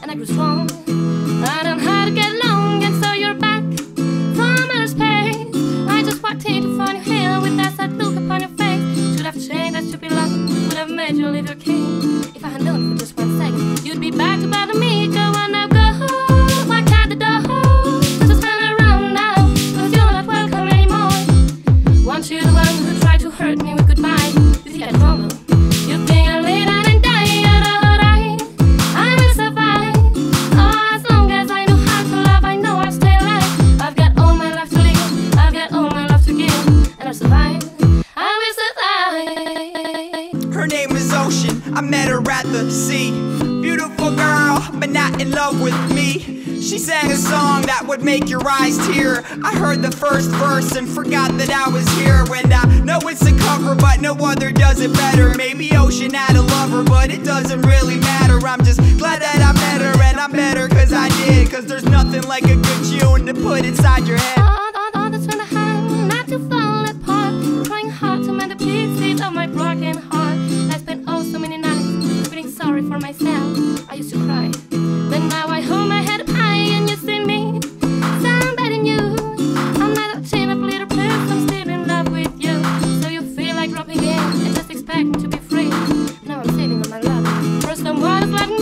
and I grew strong. I don't how to get along, and so you're back from outer space. I just walked in to find you here with that sad look upon your face. Should have changed, that should be loved, would have made you leave your king. Met her at the sea. Beautiful girl, but not in love with me. She sang a song that would make your eyes tear. I heard the first verse and forgot that I was here. When I know it's a cover, but no other does it better. Maybe Océane had a lover, but it doesn't really matter. I'm just glad that I met her, and I met better cause I did. Cause there's nothing like a good tune to put inside your head. forest and water's letting